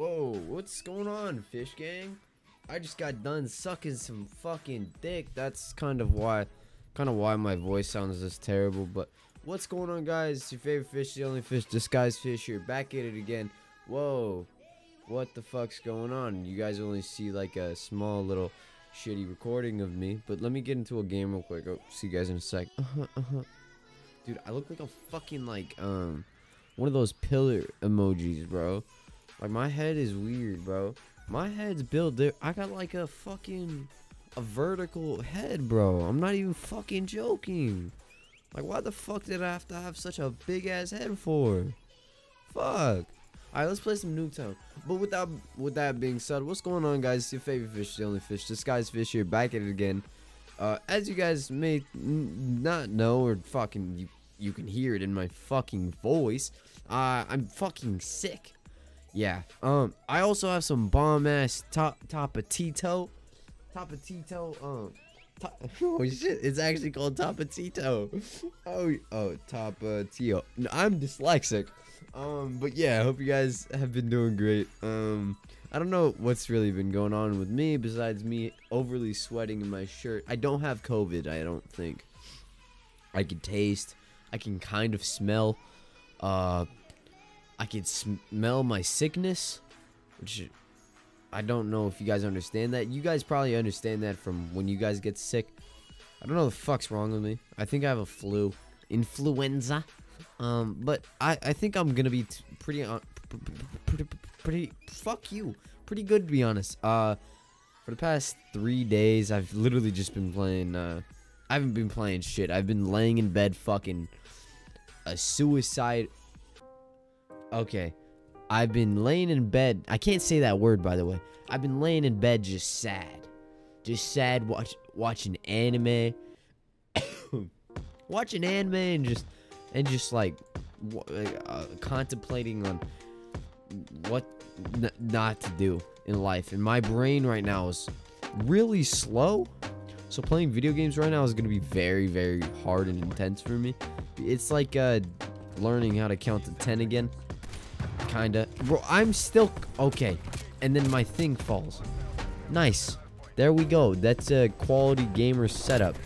Whoa, what's going on, fish gang? I just got done sucking some fucking dick. That's kind of why, kind of why my voice sounds this terrible. But what's going on, guys? It's your favorite fish, the only fish, disguised fish here, back at it again. Whoa, what the fuck's going on? You guys only see like a small little shitty recording of me. But let me get into a game real quick. Oh, see you guys in a sec. Uh-huh, uh-huh. Dude, I look like a fucking like um one of those pillar emojis, bro. Like my head is weird, bro. My head's built. I got like a fucking a vertical head, bro. I'm not even fucking joking. Like why the fuck did I have to have such a big ass head for? Fuck. Alright, let's play some Nuketown. But without with that being said, what's going on, guys? It's your favorite fish, the only fish, disguised fish here, back at it again. Uh, as you guys may not know, or fucking you, you can hear it in my fucking voice, uh, I'm fucking sick. Yeah. Um, I also have some bomb ass top Tapatito, Tapatito. Um, top, oh shit, it's actually called Tapatito. Oh, oh, top Tapatio. No, I'm dyslexic. Um, but yeah, I hope you guys have been doing great. Um, I don't know what's really been going on with me besides me overly sweating in my shirt. I don't have COVID, I don't think. I can taste, I can kind of smell, uh, I can smell my sickness, which I don't know if you guys understand that. You guys probably understand that from when you guys get sick. I don't know the fuck's wrong with me. I think I have a flu, influenza. Um, but I, I think I'm gonna be pretty, uh, pretty, pretty, fuck you, pretty good to be honest. Uh, for the past three days, I've literally just been playing, uh, I haven't been playing shit. I've been laying in bed fucking a suicide. Okay. I've been laying in bed. I can't say that word, by the way. I've been laying in bed just sad. Just sad watch, watching anime. watching anime and just and just like uh, contemplating on what not to do in life. And my brain right now is really slow. So playing video games right now is going to be very, very hard and intense for me. It's like uh, learning how to count to 10 again. Kinda. Bro, I'm still... Okay. And then my thing falls. Nice. There we go. That's a quality gamer setup.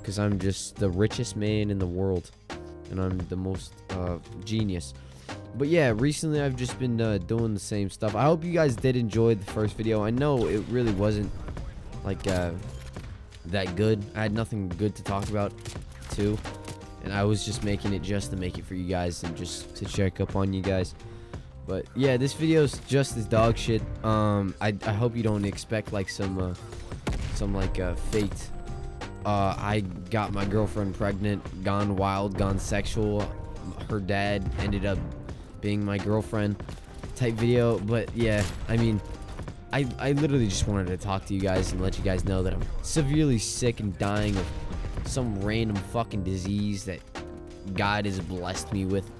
Because I'm just the richest man in the world and I'm the most uh, genius. But yeah, recently I've just been uh, doing the same stuff. I hope you guys did enjoy the first video. I know it really wasn't like uh, that good. I had nothing good to talk about too. And I was just making it just to make it for you guys and just to check up on you guys. But yeah, this video is just as dog shit. Um, I, I hope you don't expect like some uh, some like uh, faked uh, I got my girlfriend pregnant, gone wild, gone sexual. Her dad ended up being my girlfriend type video. But yeah, I mean, I, I literally just wanted to talk to you guys and let you guys know that I'm severely sick and dying of some random fucking disease that God has blessed me with.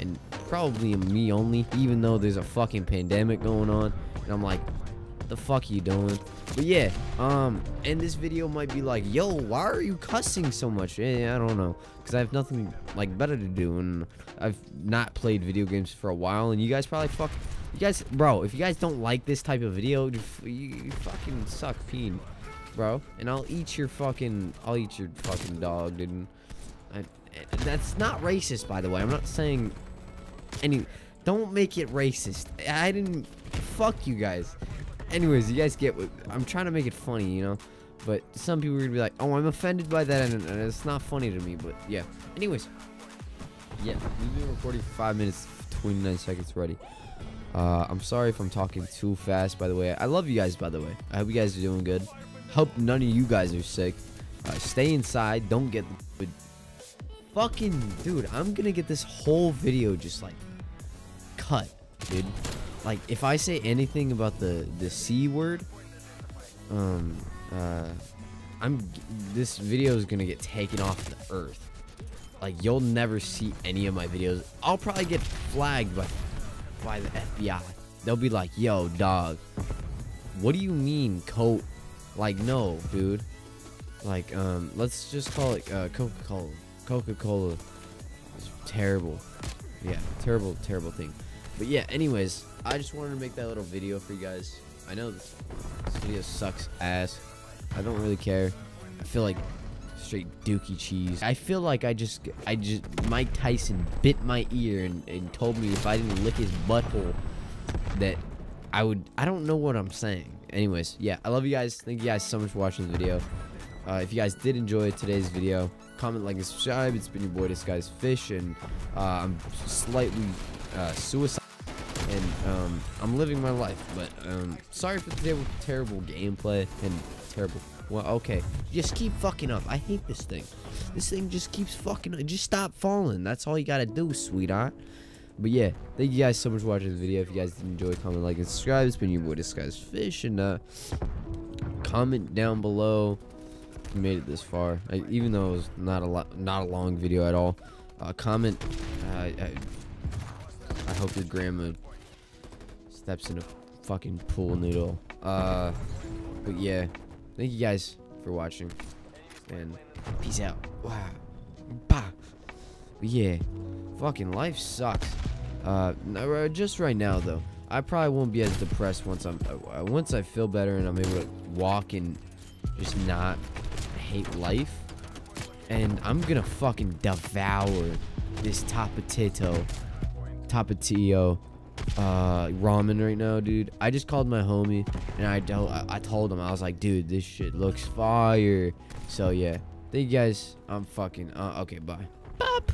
And probably me only, even though there's a fucking pandemic going on. And I'm like, the fuck you doing? But yeah, um, and this video might be like, yo, why are you cussing so much? Eh, I don't know, because I have nothing, like, better to do, and I've not played video games for a while, and you guys probably fuck, you guys, bro, if you guys don't like this type of video, you, you fucking suck peen, bro, and I'll eat your fucking, I'll eat your fucking dog, dude. I, that's not racist, by the way, I'm not saying any, don't make it racist. I didn't, fuck you guys. Anyways, you guys get what I'm trying to make it funny, you know. But some people are gonna be like, "Oh, I'm offended by that," and, and it's not funny to me. But yeah. Anyways, yeah, we've been recording for five minutes, 29 seconds already. Uh, I'm sorry if I'm talking too fast. By the way, I love you guys. By the way, I hope you guys are doing good. Hope none of you guys are sick. Uh, stay inside. Don't get the fucking dude. I'm gonna get this whole video just like cut, dude like if I say anything about the the c word, um, uh, I'm this video is gonna get taken off the earth. Like you'll never see any of my videos. I'll probably get flagged by by the FBI. They'll be like, "Yo, dog, what do you mean, coat?" Like, no, dude. Like, um, let's just call it uh, Coca-Cola. Coca-Cola is terrible. Yeah, terrible, terrible thing. But yeah, anyways, I just wanted to make that little video for you guys. I know this, this video sucks ass. I don't really care. I feel like straight dookie cheese. I feel like I just, I just, Mike Tyson bit my ear and, and told me if I didn't lick his butthole that I would, I don't know what I'm saying. Anyways, yeah, I love you guys. Thank you guys so much for watching the video. Uh, if you guys did enjoy today's video, comment, like, and subscribe. It's been your boy, Disguised Fish, and uh, I'm slightly uh, suicide, and um, I'm living my life. But um, sorry for the terrible gameplay and terrible. Well, okay, just keep fucking up. I hate this thing. This thing just keeps fucking. up. Just stop falling. That's all you gotta do, sweetheart. But yeah, thank you guys so much for watching the video. If you guys did enjoy, comment, like, and subscribe. It's been your boy, Disguised Fish, and uh, comment down below made it this far. I, even though it was not a lot, not a long video at all. Uh, comment. Uh, I, I hope your grandma steps in a fucking pool noodle. Uh, but yeah, thank you guys for watching, and peace out. Wow, bah. But yeah, fucking life sucks. Uh, just right now though, I probably won't be as depressed once I'm uh, once I feel better and I'm able to walk and just not hate life. And I'm gonna fucking devour this tapatito, tapatio, uh, ramen right now, dude. I just called my homie and I don't. I told him I was like, dude, this shit looks fire. So yeah, thank you guys. I'm fucking. Uh, okay, bye. Bop.